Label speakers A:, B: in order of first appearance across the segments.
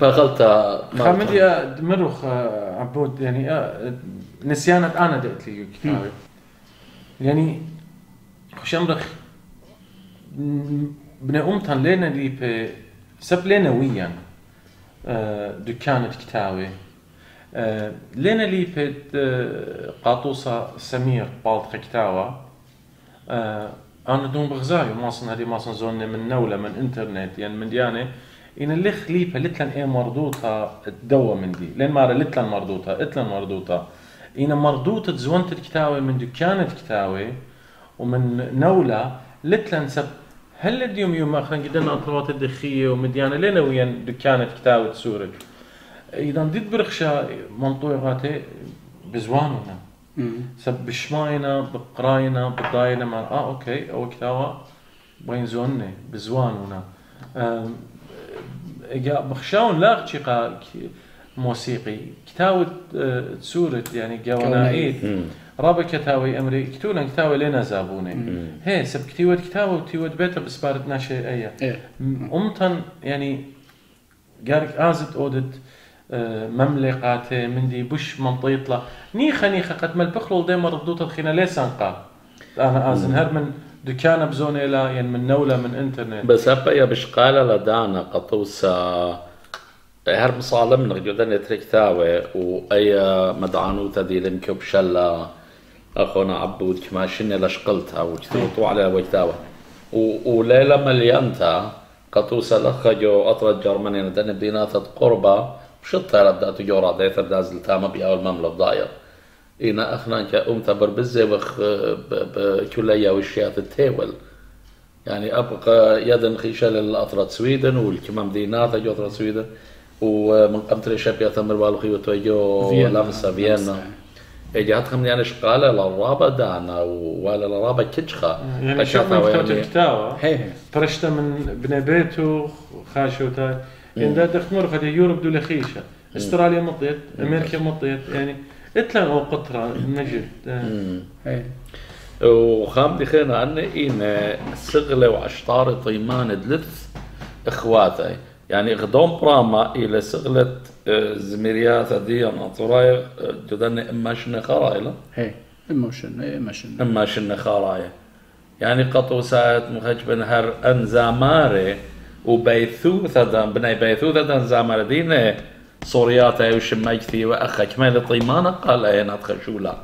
A: بغلت
B: خامدي مروخ آه، عبود يعني آه، نسيانة أنا دقت لي كتابي. يعني خوش أمرخ بني أمتن لنا لي سب لنا ويا آه، دكانة كتابي. آه، لنا لي ب آه، قاطوسة سمير بالط كتاوة آه، أنا دون بغزاي ماصن هذه ماصن زون من نولة من إنترنت يعني من ديانة. إن اللي خليفة لتلن إيه مرضوطة الدوا من دي. لين مارا لتلن مرضوطة إتلن مرضوطة إن مرضوطة زونت الكتاوة من دكانة كتاوة ومن نولة لتلن سب هل اليوم يوم اخر قدرنا أطروات الدخية ومديانة لنا ويا دكانة كتاوة سورج اذا ديت برخشة منطوقاتي بزواننا سب بشماينا بقراينا بضاينا مع آه أوكي أو كتاوة وين زوني بزواننا بخشاون لاغ شيقا موسيقي. كتاوة آه، تسورت يعني جوانايد رابع كتاوي أمري كتولا كتاوي لنا زابوني. هي سب كتيوت كتاوة وتيوت بيتا بسبارت ناشي أيا.
C: إيه.
B: أمتن يعني قارك ازت أودت آه، مملقاتي من دي بش منطيطلة نيخة نيخة قد ما البخلول ديما ردوت الخينا ليس انقا أنا آزن هر من دكانة بزوني لا يعني من نولة من انترنت
A: بس هبا يا بشقالة لدانا قطوسة هر مصالم نغجودن يترك تاوي وأي مدعانوتا دي لمكو بشلا أخونا عبود كما شنة لشقلتها وكتوتو على وقتاوة وليلة مليانتا قطوسة لخجو أطرد جرمانيا دن بدينات قربة وشطة ردات جورا ديثر دازل تاما بيا المملة ضاير إنا أخنا كأمتا بربزة وخ بكلية وشيات التيول. يعني أبقى يدن خيشه للاطراد سويدن والكمام ديناتا جو اطراد سويدن. ومن قمت شبيه ثمر والخي وتوجو. لامسا فيينا أجي هتخم يعني شقاله للرابا دانا ولا للرابا كجخه
B: يعني شوف من الكتاوة فرشته من بني بيتو خاشوتا يعني دا دخمر خدي يوروب دول خيشة. إستراليا مطيت أمريكا مطيت يعني اتلن أو قطرة نجد آه.
C: هي
A: وخام دي خينا أن إن سغلة وعشطار طيمان دلث إخواتي. يعني غدوم براما إلى سغلة آه، زميريات دي ناطراي جدن إما شنة خرايلا
C: هي ايموشن ايموشن
A: إما شنة خرايا يعني قطو ساعة مخجبن هر أنزاماري وبيثوثة دان بني بيثوثة دان زامار دين صورياتا وشماجتي وأخا كمال طيمانة قال أين أتخشولا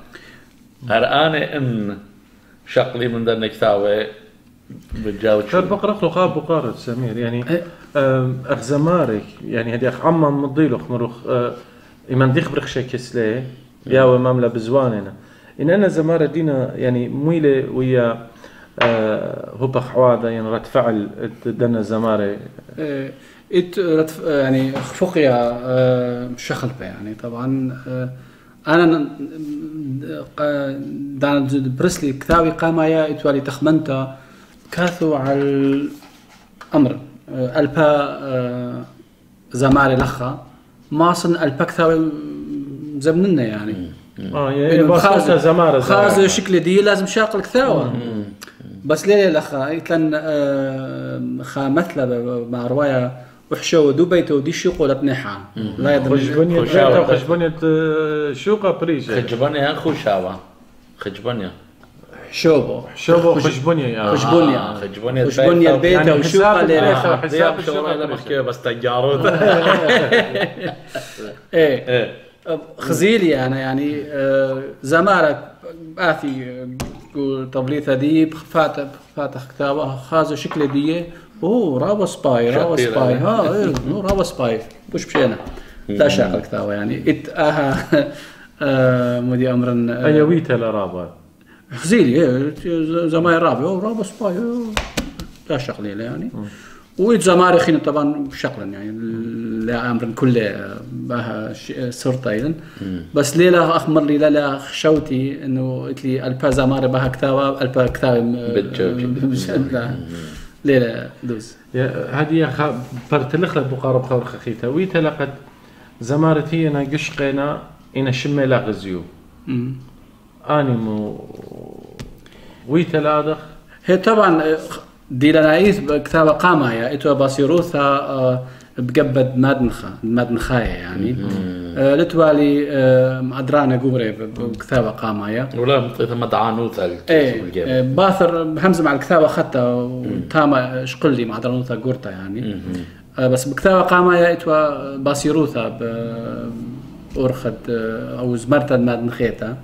A: هر أنا إن شقلي من ذا كتاوي بتجاوز
B: شر بقرأ خلقاب بقارة سمير. يعني أخ زمارك يعني هدي أخ عما مضيلخ مروخ. آه، إيمان ديخ برخشة كسلي يا وماملا بزواننا إن أنا زمارة دينا يعني مويلة ويا آه، هو حوادا يعني رد فعل دنا زمارة.
C: آه، ات يعني فقيا آه، شخلبة يعني طبعا آه، أنا ن- قا- دان برسلي كتابي قام يا إتوالي تخمنتا كاثو على الأمر. آه، ألبا زماري لخا. ماصن ألبا كتابي زمننا يعني.
B: آه يعني زمارة
C: خاز
B: زمارة.
C: شكل دي لازم شاقل كثاوة بس ليه كان آه، خا مثلة مع رواية وحشه ودبيته ودي شوق ولا بنيحان. لا
A: خشاوة.
B: بيتا وخشبونية آه، شوقة بريشة
A: خجبانيا خوشاوة خجبانيا
C: شوبو.
B: شوبو
C: خشبونيا
A: آه، خجبونيا
C: خشبونيا
A: البيت.
B: يعني حساب-
C: اللي
B: آه.
C: ريخه
B: حساب بريشة.
A: محكية بس تجارود
C: إيه. خزيلي أنا يعني آه، زمارك اثي قول تبليثة دي فاتح فاتح كتابه خازو شكل دي اوه رابا سباي رابا
A: شطيرة.
C: سباي. ها إيه نو رابا سباي. بوش بشينا؟ لا شاق كتابه يعني. إت آها آه، مدي امرا آه،
B: ايويتا لرابا
C: خزيلي إيه، زماير رابع أو رابع سباي أو لا شغل لي يعني. ويت زماري خين طبعا شغلا يعني. لا أمر كله بها صرت أيضا بس ليلة أخمر لي لا خشوتي إنه قلت لي ألبا زماري بها كتابه ألبا كتابه لا ليلة دوز
B: هذه خ برتلخ بقارب خور خخيتا ويتا لقد زمارتي انا قشقنا إنا شمي لا غزيو.
C: مم.
B: انيمو ويتا لادخ
C: هي طبعا دي لنايث كتابة قامة يا. اتوا باسيروثا آه، بقبد مادنخا مادنخاية يعني. آه، لتوالي آه، معدرانا قوري بكتابة قامايا
A: ولا مطيث مدعانوثا
C: إيه آه، باثر همزة مع الكتابة خطة وتاما شقلي معدرانوثا قورتا يعني. آه، بس بكتابة قامايا اتوا باسيروثا آه، أو زمرتا مادنخيتا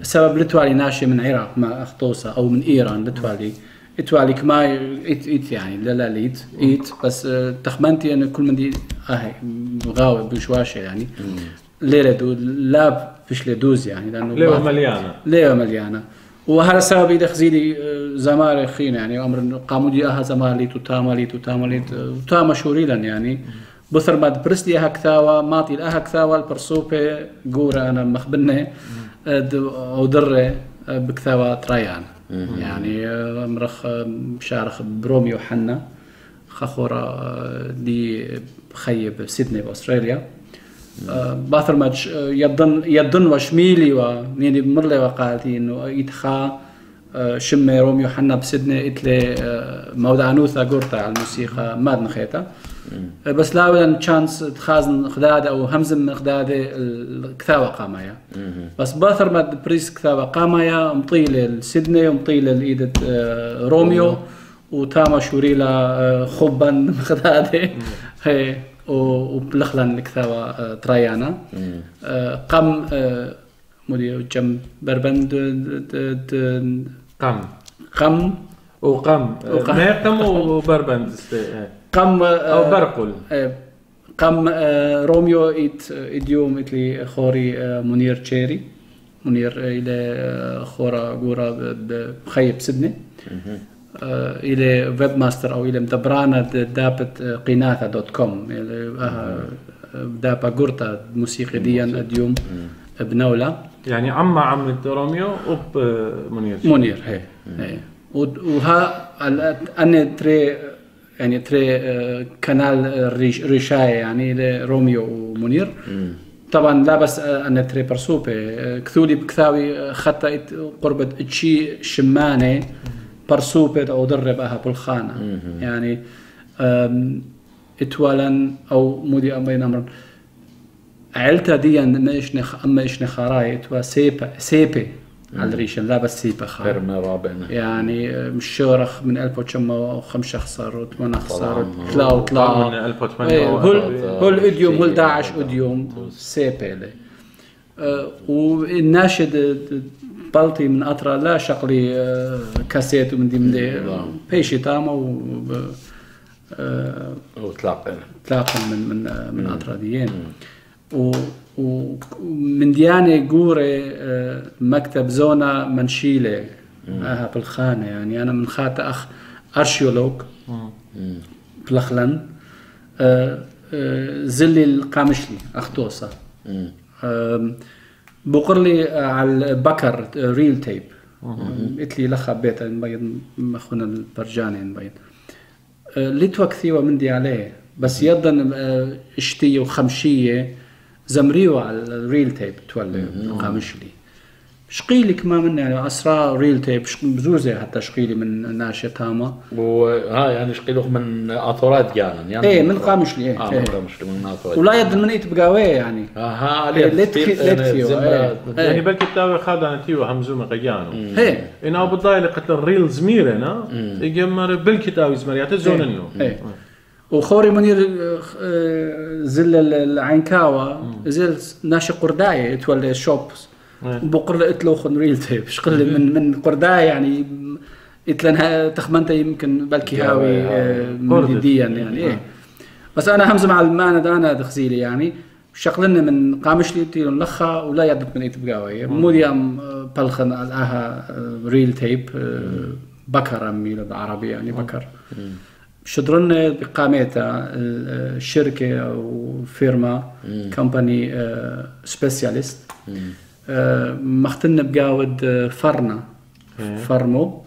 C: السبب لتوالي ناشئ من العراق ما أخطوسة أو من إيران لتوالي. اتوالي كما ايت ايت يعني لا لا ليت ايت بس آه، تخمنتي أن كل من دي اهي غاوي بشواشة يعني. ليلة دو لا فيش لدوز يعني لأنه
B: ليه
C: بعض-
B: مليانة.
C: ليه مليانة. وهذا السبب إذا خزيلي آه، زمار خينا يعني أمر قاموا دي أها زماليت وتاماليت وتاماليت آه، وتاما شوريلا يعني. بثر بعد برسلي أها كثاوة ماطي الأها كثاوة البرسوبة قورة أنا مخبرني آه، د- أو درة. آه، بكثاوة تريان يعني مرخ شارخ بروميو حنا خخورة دي خيب سيدني بأستراليا. باثر ماتش يضن يضن وشميلي ونيني بمرلي وقالتي إنه يتخا شمي روميو حنا بسدني إتلي آه، مودعنوثا قرطة على الموسيقى ما نخيتا آه، بس لا ولا تشانس تخازن خدادة أو همزم خدادة الكتابة قامايا. بس باثر ما بريس كتابة قامايا مطيلة لسدني ومطيلة لإيدة آه، روميو وتاما شوريلا آه، خبا خدادة. هي وبلخلن الكتابة تريانا آه، قم مودي جم بربند
B: قم.
C: قم.
B: وقم
C: وقم.
B: ما قم. وبربند إيه.
C: قم آه،
B: أو برقل.
C: آه، قم آه، روميو إيت إديوم إتلي خوري منير تشيري. منير آه، خورا ب- بخيب سدني إلى ويب ماستر أو إلى مدبرانا دابت قناثة دوت كوم. دابا قرطة موسيقى. ديا أديوم بنولا.
B: يعني عم عم روميو وب منير
C: منير هي هي. وها أنا تري يعني تري آه، الريش- ريشاي يعني لروميو ومنير. طبعا لا بس آه، أنا تري برسوبة. آه، كثولي بكثاوي إت- قربة تشي شمانة برسوبة أو درب أها بالخانة يعني اتوالا أو مودي أمين أمر عيلتا دي ما إيش نخ أما إيش نخاراي توا سيبا سيبي على الريشن لا بس سيبا خار
A: غير ما رابعنا
C: يعني آه، مش شورخ من 1505 خسر وثمانية خسر
A: طبعاً.
C: ثلاثة
B: من
C: وثلاثة
B: 1800
C: إيه، هول. هول اديوم هول داعش
A: طبعاً.
C: اديوم سيبيلي آه، والناشد آه، بلطي من أطرا لا شغلي آه، كاسيت ومن دي من دي.
A: نعم.
C: بيشي تاما و آه،
A: وتلاقينا.
C: من من من اطراديين و و- ومن ديانة قوري آه، مكتب زونا منشيلة أها بالخانة يعني. أنا من خات أخ أرشيولوج. بلخلن. آه، آه، زلي القامشلي اخطوصة آم، بقر لي على البكر ريل تيب قلت لي لخا بيت مبين اخونا البرجاني مبين آه، ليتوا كثيوة من دي عليه. بس يضن إشتية وخمشية زمريو على الريل تيب تولي قامشلي. شقيلي كما من يعني اسرار ريل تيب شق- بزوزة حتى شقيلي من ناشئ تاما
A: وها يعني شقيلوخ من أثورات جانا يعني
C: إيه من قامشلي إيه,
A: آه
C: إيه.
A: من قامشلي من أثورات.
C: ولا يد من ايت بقاوية يعني.
A: ها
C: إيه، ليت في- ليت فيو، إيه.
B: يعني بلكي بتاوي خادع نتيو همزومة قيانو.
C: هي
B: إن أبو ضايل قتل الريل زميرنا يجمر بلكي تاوي زمريات زوننيو.
C: إيه. وخوري منير آه، زل العنكاوة زل ناشي قرداية شوبس
B: إيه.
C: بقر له خن ريل تيب شقل من من قرداية يعني قلت لها تخمنت يمكن بلكي هاوي آه،
B: قردت.
C: مديا يعني إيه. بس أنا همزة مع المعنى ده أنا دخزيلي يعني. شغلنا من قامشلي تيلو لخا ولا يدك من ايت بقاوي موديام آه، بلخن أها آه، ريل تيب آه، بكر أمي بالعربي يعني بكر. شدرنا بقامتها الشركة أو فيرما كومباني سبيسياليست. مختلنا بقاود آه، فرنا فرمو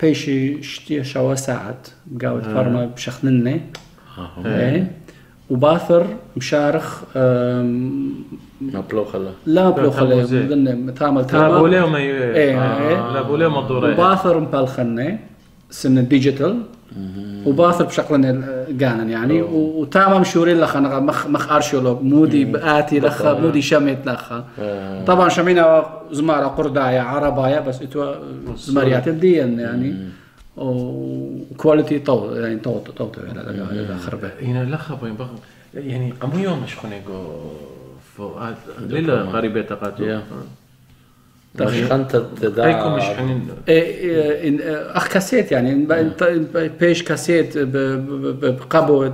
C: بيشي شتي شوا ساعات بقاود فرما بشخنني. إيه. وباثر مشارخ آم،
A: مبلو خلا
C: لا بلو
B: تامو زي.
C: خلي تعمل
B: لا بوليو ما
C: إيه، إيه.
B: لا بوليو مضورة
C: وباثر مبالخنة سن ديجيتال وباثر بشغلن جانن يعني. وتمام شورين لخ أنا مخ مخ أرشيولوج مودي بآتي لخ مودي شميت لخ. طبعا شمينا زمارة قردايا عربايا بس إتوا زماريات الدين يعني. وكواليتي طو يعني طو طو طو خربة.
B: هنا لخ بين يعني قمو يوم مش خنيقو فؤاد ليلة غريبة تقاتل.
A: دخنت
B: هيكم مش حنين
C: أخ كاسيت يعني بيش كاسيت بقبو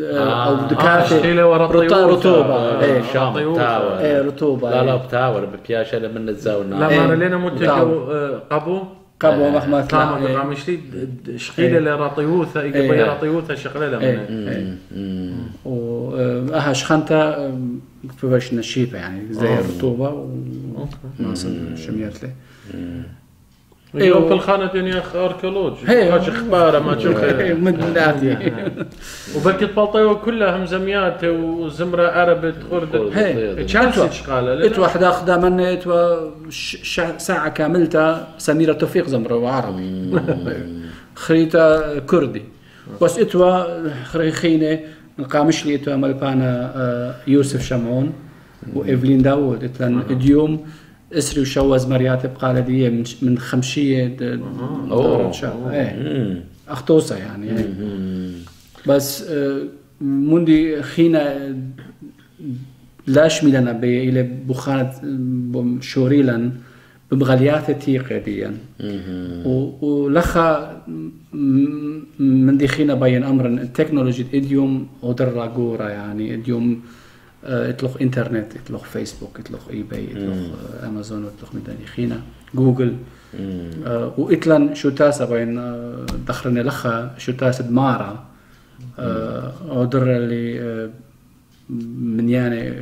C: أو
B: دكاتي
C: رطوبة.
A: إيه شام تاور.
C: إيه رطوبة.
A: لا لا بتاور ببياش أنا من
B: لا ما انا لنا متجو قبو.
C: قبو
B: شديد. شقيلة لراطيوثا يقبل راطيوثا
C: واها شخنتا باش نشيفه يعني زي الرطوبة وناصل شميات له
B: أيوه في الخانه دنيا اركيولوج
C: هي
B: ماش اخباره ما تشوف
C: من داتي
B: وبكت بلطيو كلها همزميات وزمرة عربت خرد.
C: هي
B: تشانسي شقاله
C: ات واحدة خدا من ات ساعة كاملتا سميرة توفيق زمرة وعربي خريطة كردي. بس إتوا خريخينة القامش لي اتوا ملبانا يوسف شمعون وإيفلين داوود. اتلان ديوم اسري وشوز مريات بقالة دي من من شهر إيه اخطوسة يعني. بس مندي خينا لاش ميلنا بي إلى بخانة شوريلا بمغليات تيقة ديا. ولخا من دي خينا بين أمر التكنولوجي إديوم ودر راقورا يعني إديوم اطلق إنترنت اطلق فيسبوك اطلق اي باي اطلق أمازون اطلق مداني خينا جوجل آه وإتلن شو تاسا بين آه دخلنا لخا شو تاسا دمارا آه ودر اللي آه من يعني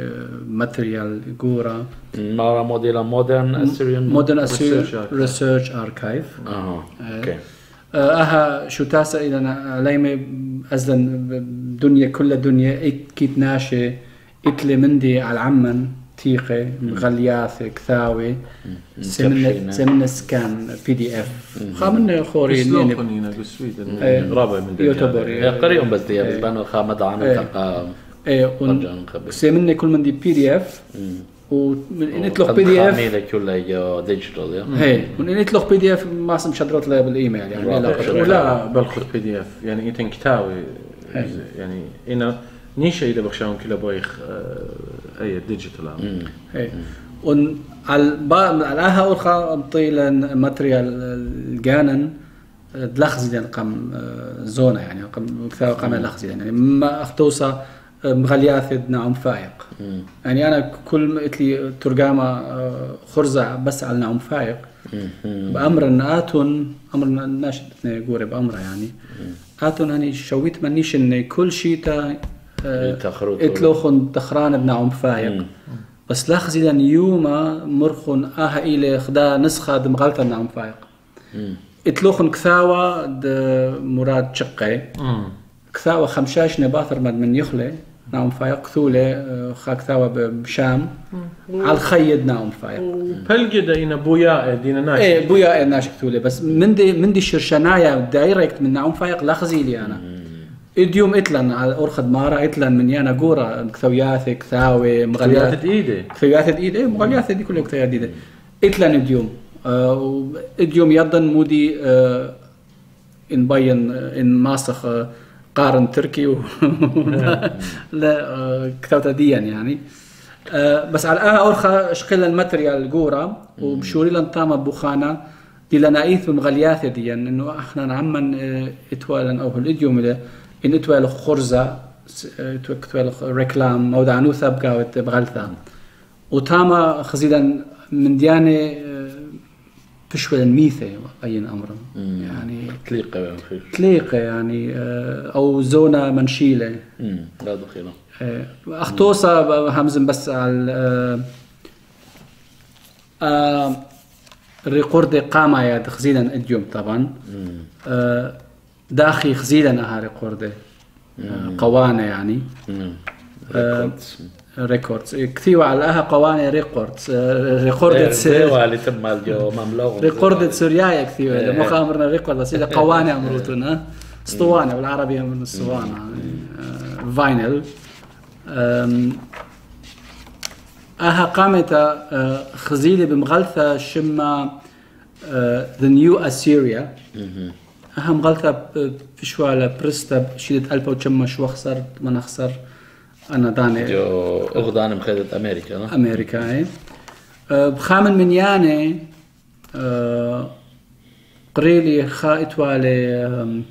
C: ماتريال جورا
A: مارا موديلا مودرن اسيريان
C: مودرن ريسيرش اركايف
A: آه أوكي
C: أها شو تاسا إلى ليمه ازلن دنيا كل دنيا أكيد ناشي اتلي مندي على العمن تيقة غلياثة كثاوي سمنا سمنا سكان بي دي اف خامن خوري
B: يعني رابع من
C: يعتبر
A: قريهم بس دي بس بانو خامد عن تلقى
C: إيه سمنا كل من دي بي دي اف ومن نطلق بي دي اف
A: خاميلة كلها ديجيتال يا؟
C: هي من نطلق بي دي اف ما سم شدرت له بالإيميل يعني لا
B: بالخط بي دي اف يعني إنت كتاوي يعني أنا نيش إذا بخشاون كلا بويخ أي ديجيتال
C: هي. ون على على ها أورخا طيلا ماتريال جانن دلخزي يعني قام زونا يعني قام كثار قام لخزي يعني ما أختوسا مغلياث نعم فايق يعني أنا كل ما لي ترجمة خرزة بس على نعم فايق بأمر آتون أمر ناشد جوري بأمر يعني. آتون هني شويت منيش إن كل شيء تا اتلوخن تخران بنا عم فايق بس لاخ زيدان يوما مرخن آه إلى خدا نسخة دم غلطة بنا عم فايق اتلوخن كثاوة د مراد شقي كثاوة خمشاش نباثر مد من يخلي. نعم. فايق كثولة خا كثاوة بشام. على الخيد نعم فايق
B: بلقي دينا بويا دينا ناشي
C: إيه بويا ناشي كثولة بس من دي من دي الشرشنايا دايركت من نعم فايق لاخزيلي أنا. إديوم اتلن على اورخد مارا اتلن من يانا جورا كثوياث كثاوي
B: مغليات. إيدي.
C: كثوياث إيدي. مغليات دي كلها كثويات إيدي. اتلن إديوم. آه إديوم يضن مودي آه إن بين إن ماسخ آه قارن تركي و لا آه كثوتا ديا يعني. آه بس على آه اورخا شقل الماتريال جورا وبشوري لن تاما بوخانا دي لنا ايث مغلياث ديا إنه أحنا نعمن آه اتوالا أو الاديوم ده in itwel خرزة itwel ريكلام أو دعنو ثبقا بغلثا وتاما خزيدا من ديانة بشوي الميثة أي أمر. يعني
A: تليقة
C: تليقة يعني أو زونة منشيلة.
A: لا دخيلة.
C: أخطوصة همزن بس على الريكورد قامة يا خزيدا اديوم طبعا. داخي خزيلا ريكورد قوانة يعني. ريكوردز كثير على أها قوانه ريكوردز ريكوردز
A: اللي تم اليوم مملوغ
C: ريكوردز سوريا كثير مو خامرنا ريكورد بس اذا قوانه امروتنا اسطوانه بالعربي من اسطوانه فاينل أها قامت خزيلي بمغلثة شما ذا نيو اسيريا أها مغلثة فشوالا برستا شيلت البا وشما شو خسر ما خسر أنا داني
A: جو اغدان مخيدة أمريكا نا؟
C: أمريكا اي أه، بخامن من ياني أه، قريلي خائت والي أم،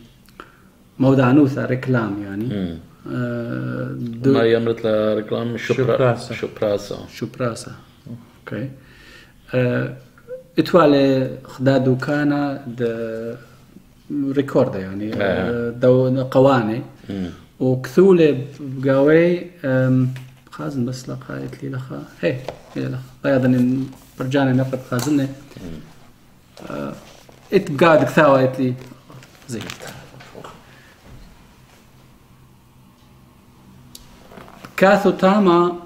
C: مودعنوثة ركلام يعني. أه،
A: ما
C: دو
A: يمرت لركلام شو
B: شوبراسا.
A: شو براسا
C: شو براسة أوكي إتوالي خدا دوكانا د ريكورد يعني دو قواني. وكثولة بقاوي خازن بس لقا قالت لي لخا هي هي لخا أيضا برجعنا نقرب خازنة. أه، إت بقاد كثاوة قالت لي. زي كاثو تاما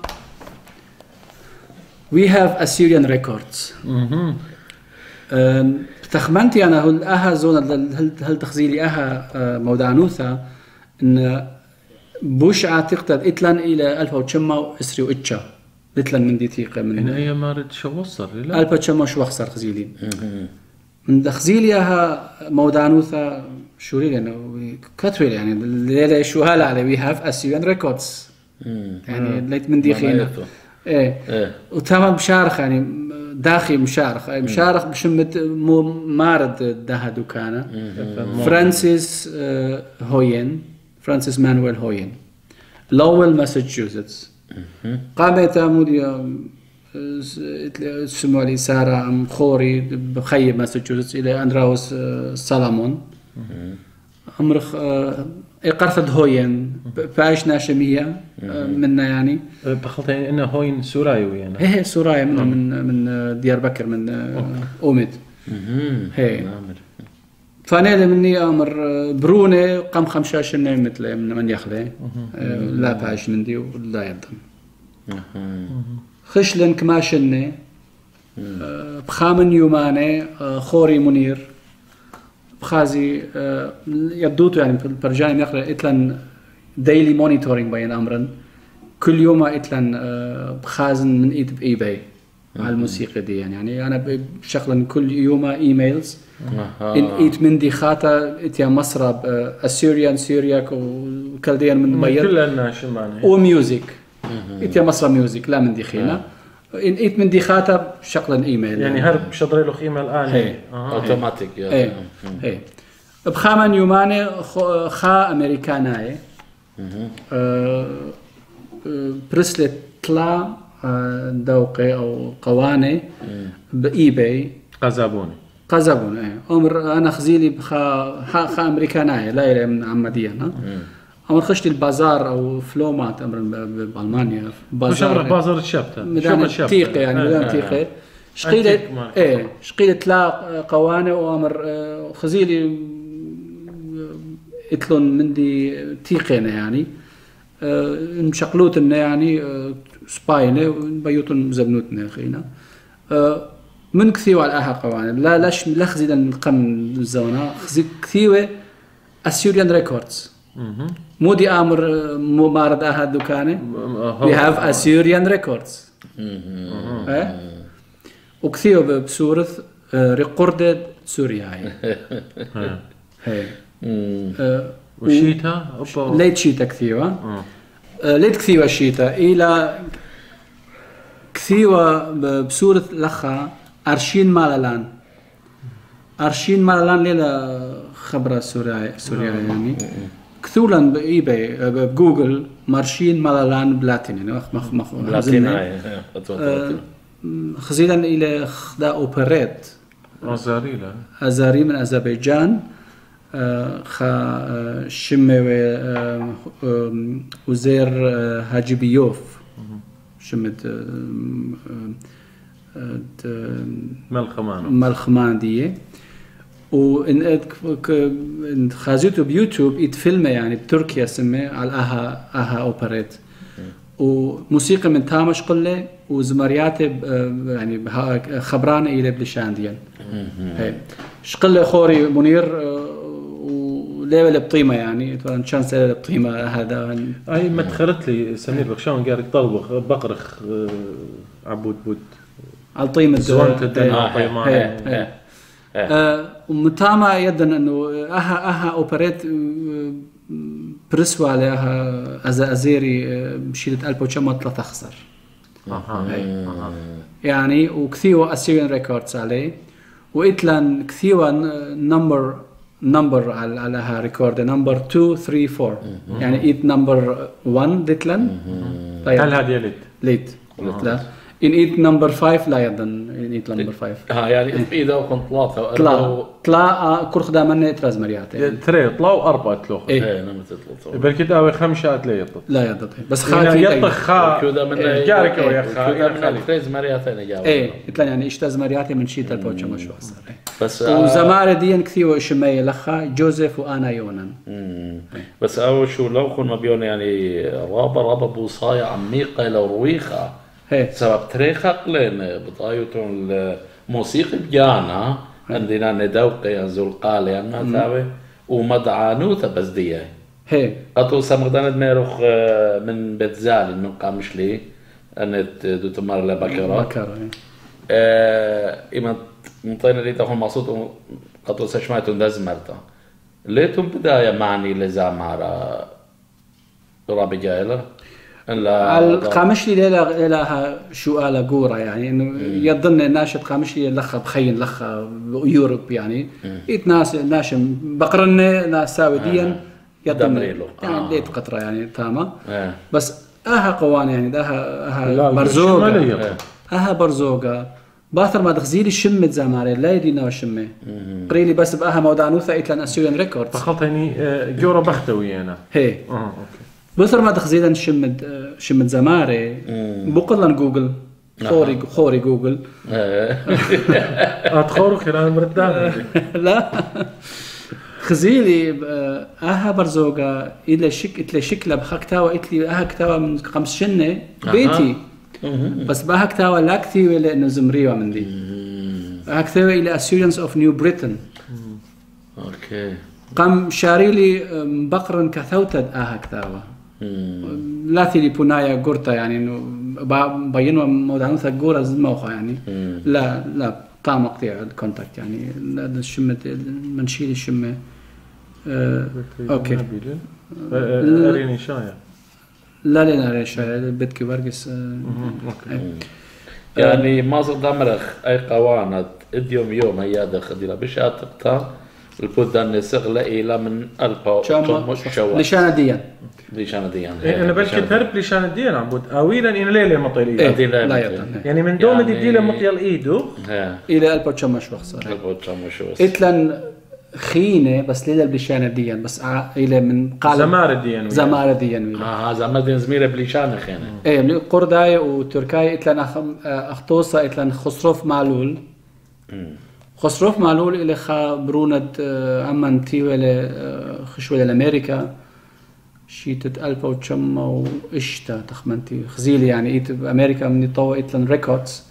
C: we have Assyrian records. تخمنتي أنا هل أها زون هل هل تخزيلي أها أه، مودعنوثا إن بوش عاتقت اتلن إلى الفا وتشما اسري وإتشا. لتلن من دي
B: من
C: من
B: اي مارد شو وصل لا؟
C: الفا تشما شو اخسر خزيلي
A: مم.
C: من تخزيلي أها مودعنوثا شو ريلي انه كثري يعني ليلة شو هلا على وي هاف اسيريان ريكوردز. يعني ليت من دي خينا. إيه.
A: إيه.
C: وتمام مشارخ يعني داخي مشارخ. مشارخ بشمة مو مارد ده دوكانا فرانسيس آه، هوين. فرانسيس مانويل هوين لويل ماساتشوستس قامت مودي اسمه لي سارة أم خوري بخيب ماساتشوستس إلى أندراوس آه، سالامون. أمرخ آه، قرثة هوين. باش ناشمية آه، منا يعني.
B: بخلط إنه هوين سورايوي أنا
C: هي هي سورايا من من من ديار بكر من اومد. هي. فانا مني أمر برونة قام خمشاش النعم مثل من يخلي لا باش من دي ولا
A: مهم.
C: خشلن كماشني بخامن يوماني خوري منير. بخازي يبدوتو يعني برجاني يقرا إتلن ديلي مونيتورينج بين امرن كل يوم إتلن بخازن من إيد باي باي على الموسيقى دي. يعني يعني أنا بشغل كل يوم
A: إيميلز.
C: إن إيت من دي خاطا اتيا مصرب أسيريان سيرياك وكالديان من بيض
B: كل الناس معناها
C: وميوزك اتيا مصرب ميوزك لا من دي خينا إن إيت من دي خاطا شغلا إيميل.
B: يعني هرب شطري له
C: هي.
B: أها.
A: أوتوماتيك يا
C: إيه بخامن يوماني خ- خا
A: أمريكاناي.
C: آه، آه، برسلت طلع آه، دوقي أو قواني بإي باي
B: قزابوني
C: قزبون إيه. عمر أنا خزيلي بخا خا, خا أمريكاناي لا إلى من عمدية ها؟ عمر خشت البازار أو فلومات أمر بألمانيا.
B: مش امرك بازار الشابتة
C: مدان تيقة يعني مدان تيقة. شقيلة
B: أنتيك ماركت.
C: إيه شقيلة تلا قواني وامر آه، خزيلي إتلون مندي تيقينة يعني. آه، مشقلوتنا يعني سباينة بيوتن زبنوتنا خينا آه، من كثيوة على أها قواني لا لاش لا خزيدا نقم الزونة. خزي كثيوة اسيوريان ريكوردز
B: مهم.
C: مو دي آمر آه، مو مارد أها have Assyrian records.
A: مهم.
C: إيه؟ وكثير ب- بسورة ريكوردد سوريا هاي. آه،
B: وشيتا؟
C: ليت شيتا كثيرة
B: آه.
C: آه، ليت كثيرة شيتا. إلى كثيرة ب- بسورة لخا أرشين مالالان أرشين مالالان ليلة خبرة سوريا سوريا يعني. كثولا باي باي آه، بجوجل مارشين مالالان بلاتين يعني. مخ مخ مخ
A: بلاتين. هاي إيه،.
C: آه، خزيلا إلى خدا أوبريت.
B: أزاريلا.
C: أزاري من اذربيجان آه، خا آم، وزير هاجيبيوف شمت
B: ملخمانو.
C: ملخمان دي وان خازيته بيوتيوب يتفيلم يعني بتركيا سمي على أها أها اوبريت وموسيقى من تامش قلة وزمريات ب- يعني بها- خبرانة إلى بلشان ديال هي شقلة خوري منير ليفل بطيمة يعني؟ طبعا شانس ليفل بطيمة هذا.
B: هاي ما دخلت لي سمير بخشاون قال طلبخ بقرخ آه، عبود بود.
C: على طيمة
B: زوانت
C: إيه. إيه. إيه. آه، ومتاما يدن أنه أها أها أوبريت آه، برسوا عليها أزا أزيري مشيلة البو كما ثلاثة خسر
B: أها. أها
C: يعني وكثيوا اسيريان ريكوردز عليه. وإتلان كثيوا نمبر نمبر على على ها ريكورد نمبر 2 3 4 يعني ايت نمبر 1 ديتلان
B: هل هذه ليت
C: ليت قلت لا. إن إيت نمبر 5 لا يدن إن إيت نمبر 5
A: ها يعني إذا كنت ثلاثة
C: طلع. طلع كرخ دا مني اتراز مريات يعني.
B: تري طلعوا أربعة تلوخ.
C: إيه.
A: إيه نمت ثلاثة
B: بركي داوي خمسة لا يطلع.
C: لا يضط بس
B: خا
C: خاطي
B: يطخ خا
A: كذا من
B: جارك يا
A: كذا من
B: خا
A: الفريز مرياتين جاوا
C: إيه اتلان يعني اشتاز مرياتي من شيت البوتشا مش وصل.
A: بس آه،
C: وزمارة ديان كثيرو شمية لخا جوزيف وأنا يونان.
A: بس أول شو لو كنا بيون يعني رابا رابا بوصايا عميقة لو رويخة
C: هي
A: سبب تريخة قلين بطايتون الموسيقى بجانا عندنا ندوقي ينزل قالي أنا تاوي ومدعانوتا بس دي
C: هي
A: قطو سمغدان آه، من بيت زالي من قامش لي أنت دو تمر لبكرة
C: بكر هي.
A: آه، إما مطينا لي تاخون مقصود قطو سشمايتون دازمرتا ليتم بداية معني لزامارة رابي جايلة لا
C: القامشلي لها شو آلا قورة يعني إنه يظن ناشط قامشلي لخا بخين لخا يوروب يعني. إيت ناس ناشم بقرن ناس ساوي ديا يظن. يعني
A: آه.
C: ليت قطرة يعني تاما
A: إيه.
C: بس آها قوان يعني ده أها
B: لا،
C: برزوقة. آها برزوقة. باثر ما تغزيلي شمت زماري لا يدينا وشمه قريلي بس بآها مودانوثا ايتلان اسيوين ريكوردز
B: فخلط يعني آه، جورا بختوي أنا.
C: هي.
B: آه أوكي.
C: بثر ما تخزيدا شمت شمت زماري بقلن جوجل. خوري خوري جوجل.
B: ادخلوا خلال مردان
C: لا. خزيلي آه، آها برزوغا إلى شك اتلي شكله بخكتاوا اتلي آها كتاوا من خمس شنة. بيتي. بس بآها كتاوا لا كثير لأنه زمريوا من دي. آها كتاوا إلى اسيريانز اوف نيو بريتن
A: أوكي.
C: قام شاريلي آه، بقرن كثوتد آها كتاوا. لا ثيلي بونايا قرطة يعني إنه با- بينوا مودعنوثا قورة زموخة يعني. لا لا طعم قطيع الكونتاكت يعني. الشمة منشيل الشمة. آه أوكي.
B: أريني شايع
C: لا لا لا شاي بدكي برقص آه
B: أوكي.
A: يعني ما دمرخ أي قوانت إديوم يوم هي دخديلا بشاتقتا البودان نسغلا إلى من البا
C: شاما
A: شوا
C: ديا
A: أنا دي
B: إيه، أنا بلكي الدين عم بود اويلا إن ليلة مطيلية.
C: إيه
A: دي لا
C: لا
B: يعني من دوم
A: يعني-
B: دي ديله مطيل ايده
A: ها.
C: إلى البا تشمش وخسر
A: البوت شما شو بس
C: اتلن خينة بس ليلة بلشانة ديا بس ع- إلى من قال
B: زمار الدين
C: زمارة ديا ويلا.
A: ها هذا مدين زميلة بليشان خينا
C: إيه من قرداي وتركاي اتلان أخ- أخطوصة اتلان خسروف معلول خسروف معلول إلى خا برونة آه، أمان تيوالي آه، خشوة لامريكا شيتة ألفا وتشما وإشتا تخمنتي خزيلي يعني إيت بأمريكا من يطوى إتلان ريكوردز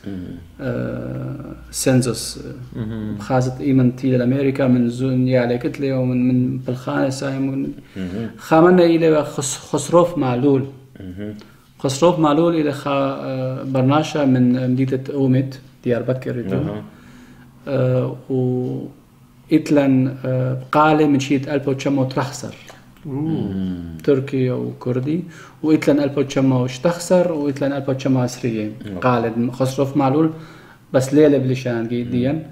C: آه سنسوس. خازت إيمن تي لأمريكا من زون يالي كتلي ومن من بالخانة ساي من خامنا إلى خس خسروف معلول. خسروف معلول إلى خا برناشا من مدينة أومد ديار بكر. و إتلان آه قالة من شيت ألبو تشمو ترخسر. تركي وكردي وإتلان ألبو تشمو اشتخسر وإتلان ألبو تشمو عسرية قالة خسروف معلول بس ليلة بلشان جديا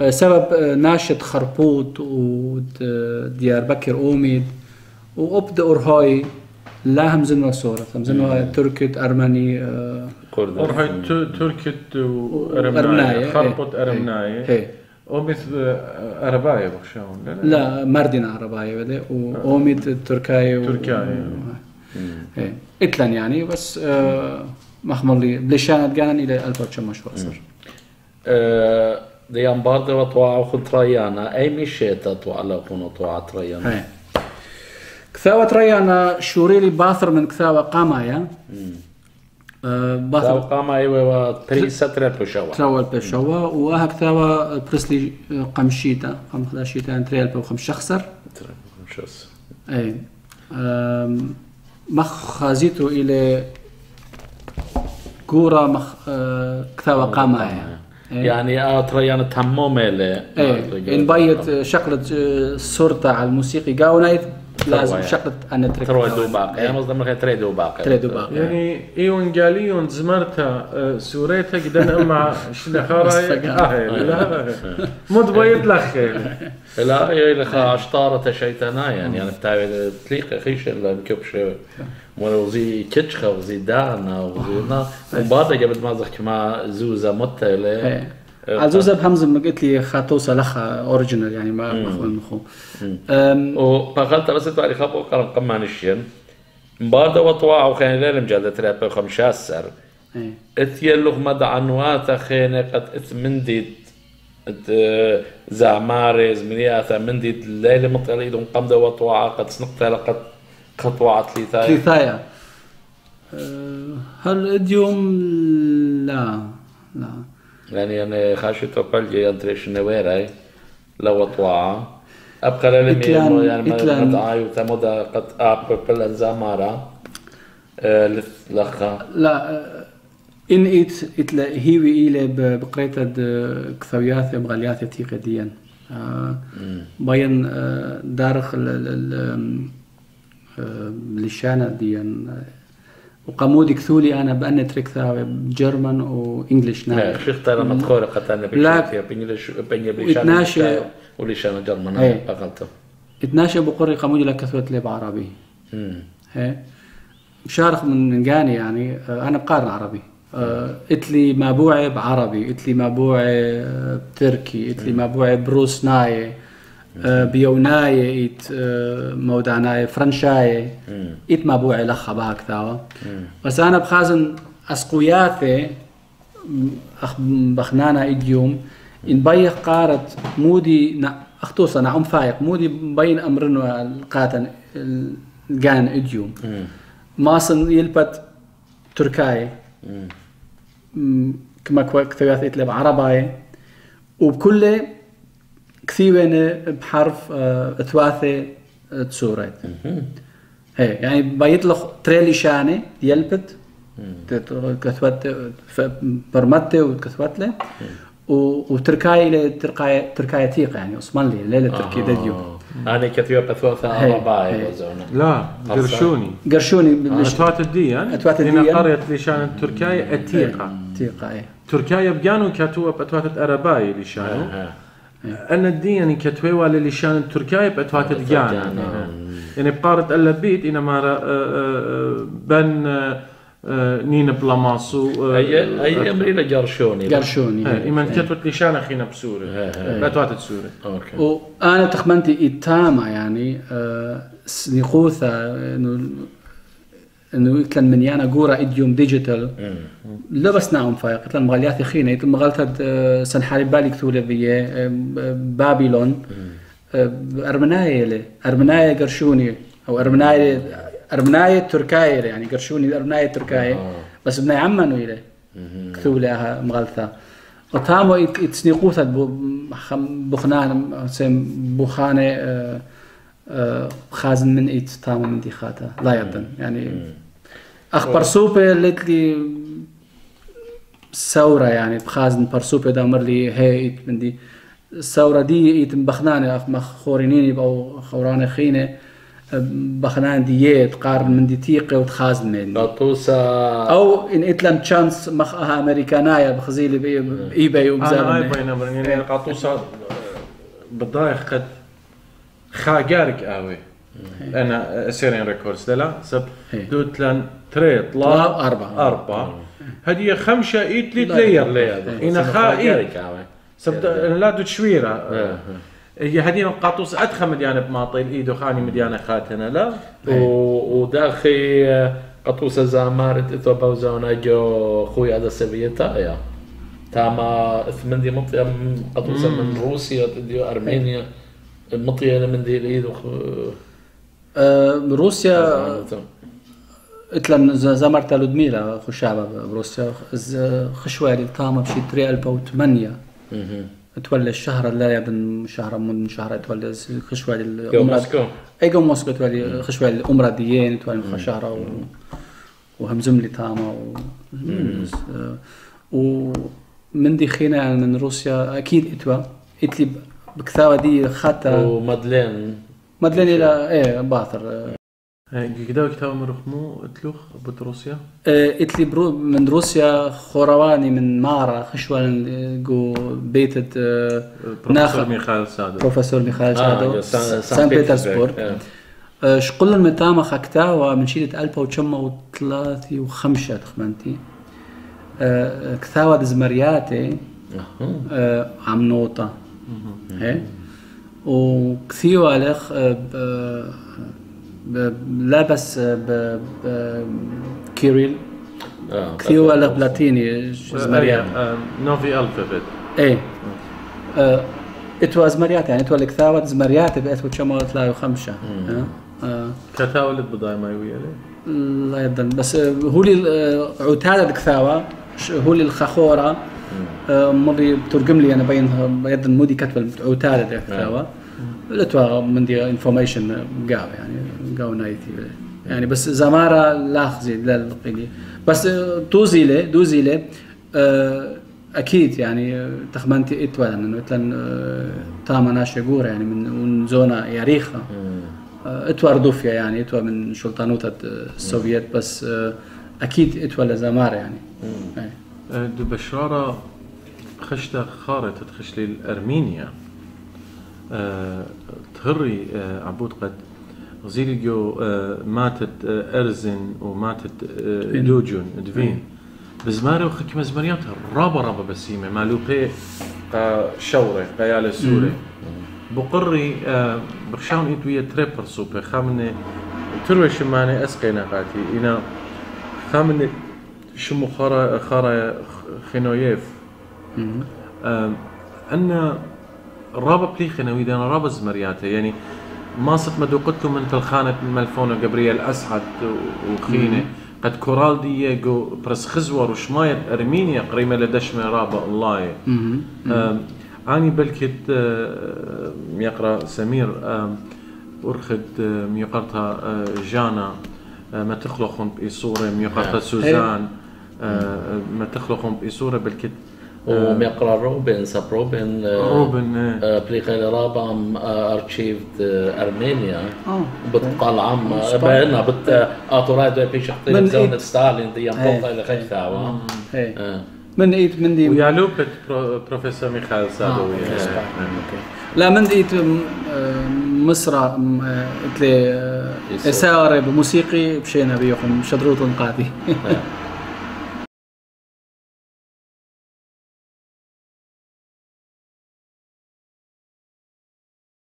C: آه سبب آه ناشط خربوط وديار بكر أوميد. وأبد أورهاي لا همزن وصورة همزن تركي أرمني آه
A: كرد
B: ورحي تركت
C: وأرمناية
B: خربط. أرمناية
C: هي
B: ومثل أرباية بخشاون لا لا
C: مردنا عرباية ولا وأوميد تركاي و...
B: تركاية.
C: إيه اتلن يعني بس آه مخمر لي بلشانت جانن إلى البا تشمش وصر
A: ديان باردر وطوع وخنتريانا اي مشيت طوع لكون طوع تريانا
C: كثاوة ريانا شوريلي باثر من كثاوة قامايا باثر
A: قام أيوه بري ستر بشوا
C: قمشيتا قم خلاشيتا بو خمس شخصر
A: شوس
C: اي مخ خازيتو إلى كورة مخ
A: يعني يعني
C: إيه ان بايت شقلة صورته على الموسيقى قاونايت لازم. شقلة أنا ترك
A: تروى دو باقي يعني قصدي من تري دو باقي
C: تري دو باقي.
B: يعني إيون قاليون زمرتا آه، سوريتا قدنا خراي آه لا مو تبيت لخ
A: لا هي اللي خا أشطارة شيطانا يعني يعني بتاع تليق خيش اللي مكبش وزي كتشخة وزي دانا وزي نا وبعد قبل ما زخ ما زوزة متة اللي
C: عزوزة بهمزة ما قلت لي خاتوسة لخا اوريجينال يعني ما مخو. المخو أم،
A: وبقلت بس تعرف خبو كلام قمانشين بعد وطوع وخين ليلم جادة ترابة خمشاسر
C: إيه.
A: اتيلوغ مدى عنواتا خينة قد اتمنديت ات زعماري زمنياتا منديت الليلة مطلعيدون قمدة وطوعة قد سنقتها لقد ليتاي
C: كليثايا أه، هل اديوم لا لا.
A: يعني أنا خاشي توبالجي انتريش نويراي لو طوعة أبقى للمي يعني. مدعاي وتمودا قد زامارة آه، لخا
C: لا ان ايت اتلا هيوي إلى بقريتا كثويات ديان أه، باين دارخ ال- ال- ال- أم، أه، لشانة ديان وقامودي كثولي أنا بان تريك ثاوي جرمن وانجلش ناي
A: شيخ ترى مدخورة قتلنا
C: لا.
A: بشيء بإنجليش بإنجليش
C: ويتناشى.
A: وليشانا جرمنا
C: إيه.
A: أقلته
C: اتناشى بقري قامودي لك كثوت لي بعربي هي شارخ من من جاني يعني آه، أنا بقارن عربي. آه، إتلي مابوعي بعربي إتلي مابوعي آه، بتركي إتلي مابوعي بروسناي آه، آه، مودعناي فرنشاي. ات مابوعي لخا بهاك ثاوى بس أنا بخازن أسقوياثي م- أخ بخنانا إديوم إن بيخ قارت مودي نا أختوصا نعم فايق. مودي بين أمرن القاتن الجان إديوم ماصن يلبت تركاي. كما إتلب عرباي. وبكل كثيوين بحرف آه، تسورات هي يعني بيطلق تريلي شاني يلبت كثوت برمتة وكثوت و- وتركاي له تركاي تركاي تيق يعني عثمانلي ليلة تركي دديو
A: أنا كتير بثوثة. وزونا
B: لا قرشوني
C: قرشوني
B: أتوات الديان
C: أتوات
B: هنا
C: الديان.
B: قرية لشان تركيا التيقة
C: تيقة إيه
B: تركيا بجانو كاتوا بأتوات أرباي لشانو أنا الدين كتوي ولا لشان تركيا بأتوات الجان.
A: الجان.
B: يعني بقارة اللبيت إنما را- آه، آه، بن آه، آه، نين بلاماسو
A: أي أي أمري لجرشوني
C: قرشوني
B: آه، إيمان كتوت لشان أخينا بسورة. بأتوات السورة.
A: أوكي.
C: وأنا تخمنتي إتاما يعني سنيقوثا إنه إنه كان من يانا جورا اديوم ديجيتال. لبس نعم فايق. كان مغاليات خينا يتم مغالطة آه، سنحاري بالي كتولة بيه آه، بابلون. آه، أرمناية لي. أرمناية قرشوني. أو أرمناية أرمناية تركاية يعني قرشوني أرمناية تركاية. بس بناي عمانو إلي كتولة مغالطة. وتامو يت- يتسنيقوثا بو- خم- بخنان آه، خازن من ايت تامو من دي خاتا لا يدن يعني اخبر سوبي ليت لي ثورة يعني بخازن برسوبي دا مر لي هي ايت من دي الثورة دي ايت بخنانة اخ مخ خورينيني أو خورانة خينة آه، بخنان ديات قارن من دي تيقي وتخازن من دي.
A: قطوسة
C: أو ان اتلم تشانس مخ أها امريكانايا بخزيلي باي باي وبزار
B: أيضا نمر يعني قاطوسة بالضايق قد خاقارك آوي أنا سيرين ريكوردز لا سب
C: إيه.
B: دوت لأن تري طلا
C: أربعة.
B: أربعة. هدي خمسة إيت لي
C: لا،
B: تلير
A: ليه
B: إنا خا سب لا دوت شويرة. هي هدي قاطوس أدخل مديانة بماطيل إيدو خاني مديانة خاتنا لا؟
A: وداخي قطوسة زامارت إتو بوزونا جو خوي هذا سبيتا تاما ثمن دي مطيا من قطوسة من روسيا تديو أرمينيا. مطيا من دي الإيد وخ...
C: آه، روسيا اتلم ز- زمرتا لودميلا خشابة بروسيا خشوالي طامة بشي 3008
A: مهم.
C: تولي الشهر لا يبن شهر من شهر تولي خشوة
A: جو
C: الأمرة
A: موسكو
C: اي جو موسكو تولي خشوة الأمرة ديين تولي شهر و وهم زملي تاما و ومن دي خينا من روسيا أكيد إتوا إتلي بكثاوة دي خاتا
A: ومادلين
C: مدلين إلى إيه باثر
B: قداو كتاب مرخمو تلوخ بروسيا
C: آه، إتلي برو من روسيا خورواني من مارا خشوان جو بيتت آه،
B: بروفيسور
C: ناخذ
B: ميخائيل سادو.
C: بروفيسور ميخائيل
A: آه
C: شادو
A: يا سان,
C: بيترسبورغ شقل المتامة خكتاوة من شيدة ألبا وشمة وثلاثي وخمسة تخمنتي. كثاوة دزمرياتي عم نوطة. وكثيو عليخ آه، ب- ب- لابس آه، ب- ب- كيريل.
A: آه.
C: كثيو عليخ بلاتيني زمريات
B: نوفي الفابت
C: إيه. آه، اتوا زمريات يعني اتوا الكثاوة زمريات بقيت وشمة ثلاثة وخمسة آه، آه.
B: كتاولد بضاي ما يويا لي
C: لا يدن بس آه، هو لي آه، عتاد الكثاوة هو لي الخخورة. آه، مري بترجم لي أنا بينها يدن مودي كتب عتاد الكثاوة لتوا من دي انفورميشن قاو يعني قاو نايتي. يعني بس زمارة لاخزي لا بس آه، توزيلي دوزيلي آه، أكيد يعني آه، تخمنتي اتوا إنه مثلا آه، تاما ناشيغورا يعني من زونا ياريخا آه، اتوا اردوفيا يعني اتوا من شلطانوتة السوفيت بس آه، أكيد اتوا لزمارة يعني. إيه.
B: دو بشرارة خشتا خارة تخش لي الأرمينيا آه، تهري آه، عبود قد غزيليو آه، ماتت أرزن وماتت
C: دفين.
B: دوجون دفين. بزماري وخك مزمريات رابا رابا بسيمة مالو بي آه، شورة قيالة سوري بقري آه، برشاون إيت ويا تريبر سوبي خامنة تروي شماني أسقينا قاتي. إنا خامنة شمو خارا خارا خينويف آم، أن رابا بلي خنوي دانا رابا زمرياته يعني ما صرت ما دوقتكم من الخانة ملفونة جبريل أسعد و- وخينة قد كورال دي جو برس خزور وشماية أرمينيا قريمة لدشمة رابا الله. أني بلكت يقرأ سمير أرخد ميقرتها جانا ما تخلقون بإيصورة ميقرتها سوزان. آه، ما تخلقون بإيصورة بلكت
A: وميقرا روبن سب روبن آه،
B: روبن آه،
A: آه، بليخيل رابام ارشيفد أرمينيا
C: آه
A: بتقال عم
C: سبا-
A: بأنها بت اتورايد بيش اختلف زون. ستالين دي
C: إيه.
A: ينبطل إلى خيثاوة
C: إيه. من ايت من دي
B: ويعلوبت برو- بروفيسور ميخائيل سادو
C: آه،
B: ويا-
C: أوكي.
B: آه.
C: لا من ايت آه، مصر آه، إتلي آه،
A: يسوع.
C: إسارة بموسيقي بشينا بيوخم شدروت قاضي